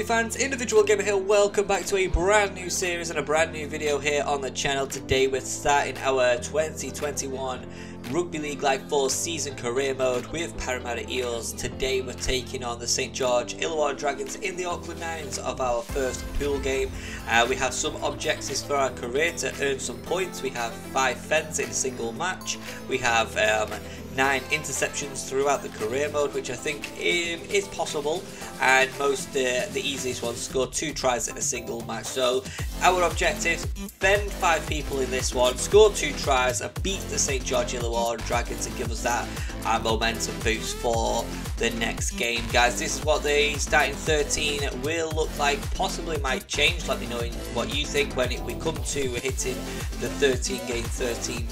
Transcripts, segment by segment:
rugby fans, Individual Gamer here, welcome back to a brand new series and a brand new video here on the channel. Today we're starting our 2021 Rugby League Live 4 season career mode with Parramatta Eels. Today we're taking on the St George Illawarra Dragons in the Auckland Nines of our first pool game. Uh, we have some objectives for our career to earn some points. We have 5 fens in a single match. We have um, nine interceptions throughout the career mode, which I think um, is possible. And most uh, the easiest ones score two tries in a single match. So our objectives: bend five people in this one, score two tries, and beat the St George Illawarra Dragons, and give us that uh, momentum boost for the next game, guys. This is what the starting 13 will look like. Possibly might change. Let me know what you think when it, we come to hitting the 13 game 13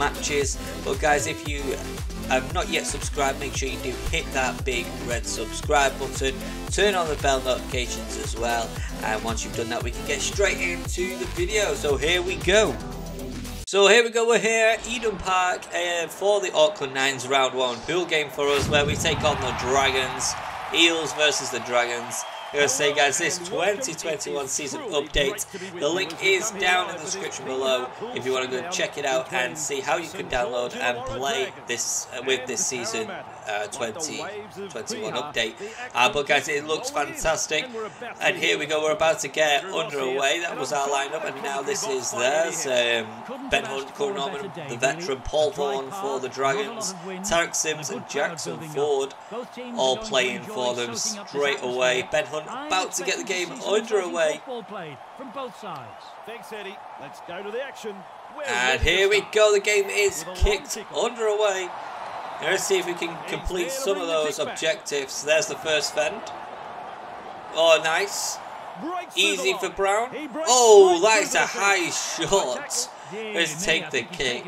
matches. But guys, if you have not yet subscribed, make sure you do hit that big red subscribe button. Turn on the bell notifications as well. And once you've done that, we can get straight into the video. So here we go. So here we go, we're here at Eden Park uh, for the Auckland Nines round one pool game for us where we take on the Dragons, Eels versus the Dragons. Going to say guys, this 2021 season update, the link is down in the description below if you want to go check it out and see how you can download and play this uh, with this season uh, 2021 update. Uh, but guys, it looks fantastic. And here we go, we're about to get underway. That was our lineup, and now this is theirs. Um, ben Hunt, Corey Norman, the veteran, Paul Vaughan for the Dragons, Tariq Sims and Jackson Ford all playing for them straight away. Ben Hunt about to get the game underway. From both sides. Thanks, Eddie. Let's go to the action. And here we go, the game is kicked underway. Let's see if we can complete some of those objectives. There's the first fend. Oh, nice. Easy for Brown. Oh, that is a high shot. Let's take the kick.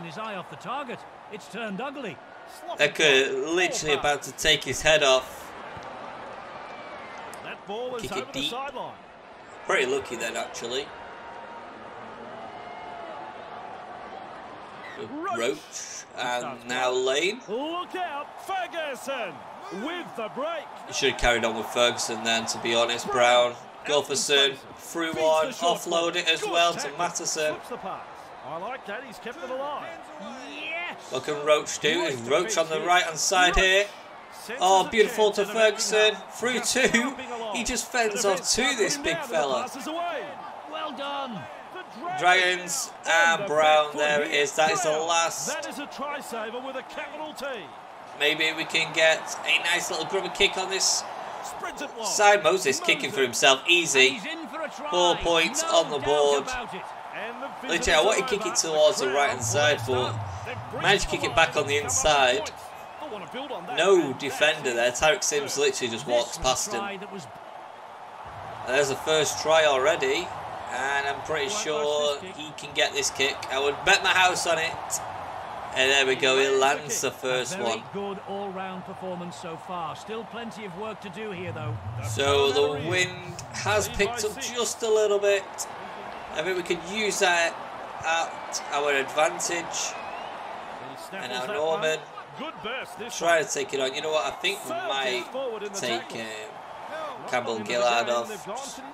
It's turned ugly. That literally about to take his head off. Kick it deep. Pretty lucky then, actually. Roach and now Lane. Look out, Ferguson with the break. He should have carried on with Ferguson then, to be honest. Brown, Gutherson, through one, offload it as well to Matterson. I like that, he's kept it alive. Yes! What can Roach do? Is Roach on the right hand side here? Oh, beautiful to Ferguson. Through two. He just fends off to this big fella. Well done. Dragons and Brown. There it is. That is the last. That is a try saver with a capital T. Maybe we can get a nice little grubber kick on this side. Moses kicking for himself. Easy. Four points on the board. Literally, I want to kick it towards the right hand side, but managed to kick it back on the inside. No defender there. Tariq Sims literally just walks past him. There's a first try already and I'm pretty sure he can get this kick. I would bet my house on it. And there we go, he lands the first one. good all-round performance so far. Still plenty of work to do here though. So the wind has picked up just a little bit. I think we could use that at our advantage. And now Norman try to take it on. You know what, I think we might take um, Campbell Gillard off.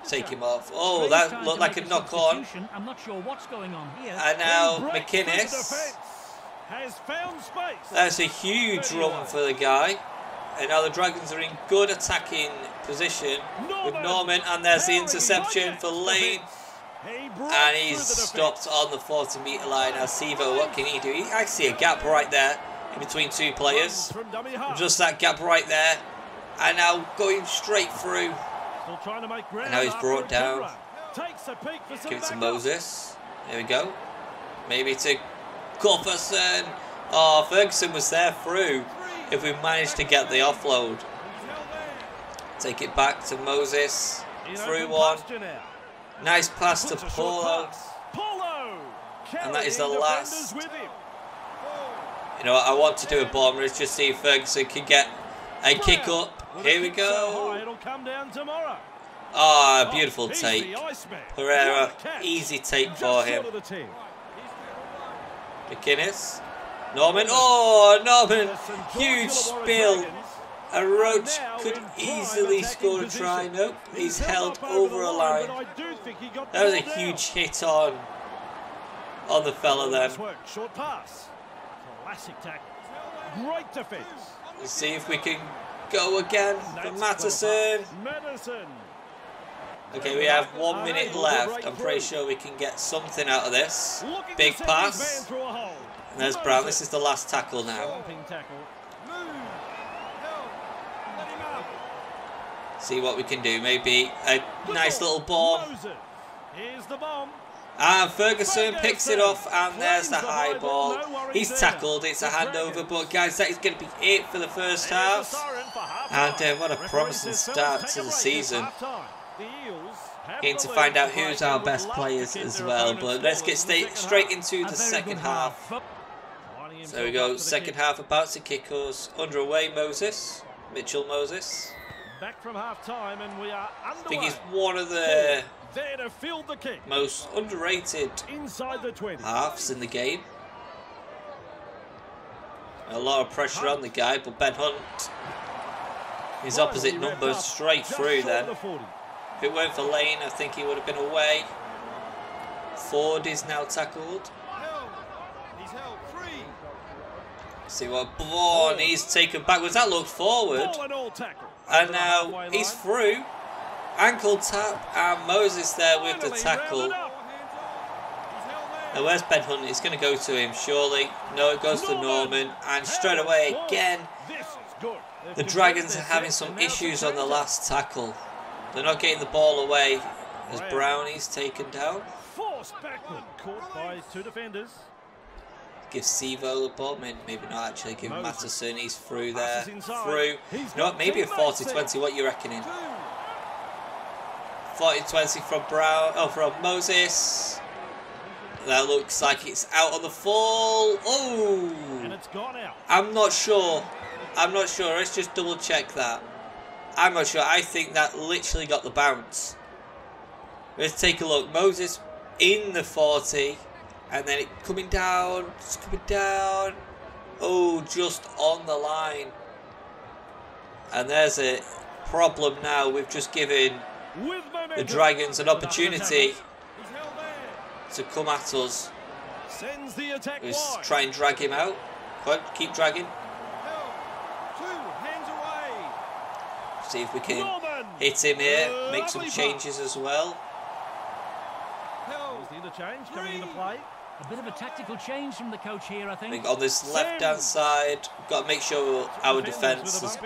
Take him off. Oh, that looked like a knock on. I'm not sure what's going on here. And now McInnes. That's a huge run for the guy. And now the Dragons are in good attacking position with Norman. And there's the interception for Lane. And he's stopped on the 40 metre line. Now Sivo, what can he do? I see a gap right there in between two players. Just that gap right there. And now going straight through. And now he's brought down. Give it to Moses. There we go. Maybe to Gutherson. Oh, Ferguson was there through. If we managed to get the offload. Take it back to Moses. Through one. Nice pass to Paulo. And that is the last. You know, I want to do a bomber. Let's just see if Ferguson can get a kick up. Here we go. It'll come down tomorrow. Ah, beautiful take. Pereira, easy take for him. McInnes. Norman. Oh, Norman. Huge spill. And Roach could easily score a try. Nope, he's held over a line. That was a huge hit on on the fella then. Short pass. Classic tackle. Great defence. Let's see if we can go again for Matterson. Madison. Okay, we have one minute left. I'm pretty sure we can get something out of this. Big pass. And there's Brown. This is the last tackle now. See what we can do. Maybe a nice little bomb. Here's the bomb. And Ferguson picks it off, and there's the high ball. He's tackled, it's a handover, but guys, that is going to be it for the first half. And uh, what a promising start to the season. Getting to find out who's our best players as well, but let's get straight into the second half. So there we go, second half about to kick us. Underway, Moses, Mitchell Moses. Back from half time and we are underway. I think he's one of the there to field the kick. most underrated Inside the 20. halves in the game. A lot of pressure on the guy, but Ben Hunt, his opposite number straight through then. If it weren't for Lane, I think he would have been away. Ford is now tackled. See what Bourne, he's taken backwards. That looked forward. And now he's through. Ankle tap and Moses there with the tackle. Now where's Ben Hunt? It's going to go to him surely. No, it goes to Norman. And straight away again, the Dragons are having some issues on the last tackle. They're not getting the ball away as Brownie's taken down. Caught by two defenders. Give Sivo the ball, maybe not actually give Matterson, he's through there, through. You know what, maybe a 40-20, what you reckoning? 40-20 from Brown, oh from Moses. That looks like it's out on the fall. Oh! And it's gone out. I'm not sure. I'm not sure. Let's just double check that. I'm not sure. I think that literally got the bounce. Let's take a look. Moses in the 40. And then it coming down. It's coming down. Oh, just on the line. And there's a problem now. We've just given the Dragons an opportunity to come at us. Let's try and drag him out. On, keep dragging. See if we can hit him here, make some changes as well. the interchange coming into play. A bit of a tactical change from the coach here, I think. I think on this left-hand side, we've got to make sure our defence is,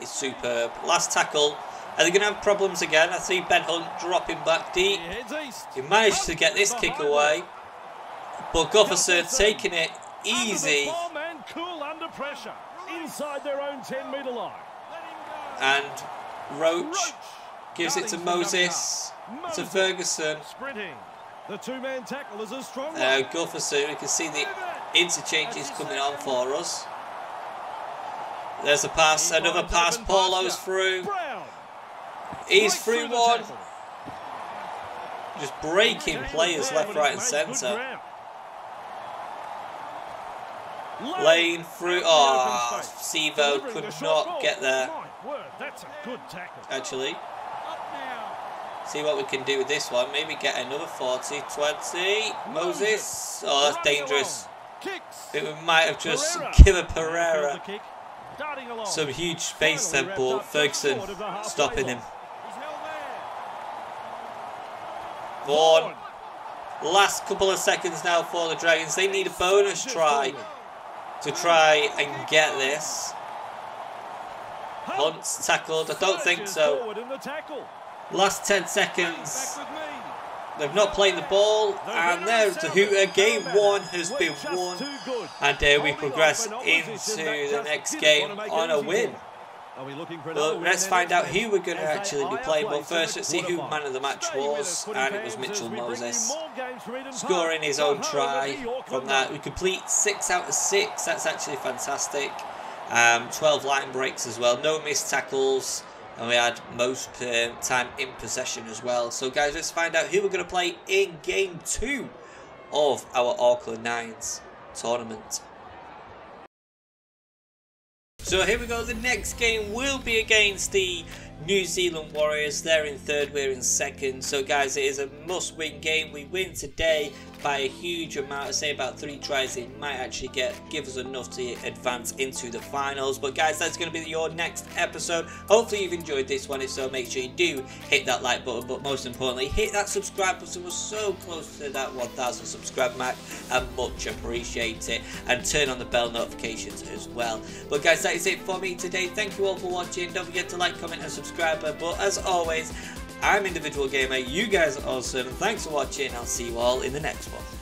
is superb. Last tackle. Are they going to have problems again? I see Ben Hunt dropping back deep. He managed to get this kick away. But Gutherson taking it easy. Cool under pressure inside their own 10 metre line. And Roach gives it to Moses, to Ferguson. Sprinting. The two-man tackle is a strong uh, Gutherson, we can see the interchanges coming on for us. There's a pass, another pass, Paulo's through. He's through one. Just breaking players left, right and centre. Lane through. Oh, Sivo could not get there. Actually. See what we can do with this one. Maybe get another 40, 20. Moses. Oh, that's dangerous. We might have just given Pereira some huge space there, but Ferguson stopping him. Vaughan. Last couple of seconds now for the Dragons. They need a bonus try to try and get this. Hunt's tackled. I don't think so. Last 10 seconds. They've not played the ball, and there's the Hooter. Game one has been won, and uh, we progress into the next game on a win. Well, let's find out who we're going to actually be playing. But first, let's see who man of the match was, and it was Mitchell Moses. Scoring his own try from that. We complete 6 out of 6. That's actually fantastic. Um, 12 line breaks as well. No missed tackles. And we had most uh, time in possession as well. So guys, let's find out who we're going to play in game 2 of our Auckland Nines tournament. So here we go, the next game will be against the New Zealand Warriors. They're in third, we're in second. So guys, it is a must-win game. We win today by a huge amount. I say about three tries. It might actually get give us enough to advance into the finals. But guys, that's going to be your next episode. Hopefully you've enjoyed this one. If so, make sure you do hit that like button. But most importantly, hit that subscribe button. We're so close to that 1,000 subscribe mark. and much appreciate it. And turn on the bell notifications as well. But guys, that is it for me today. Thank you all for watching. Don't forget to like, comment, and subscribe. But as always, I'm Individual Gamer, you guys are awesome, thanks for watching, I'll see you all in the next one.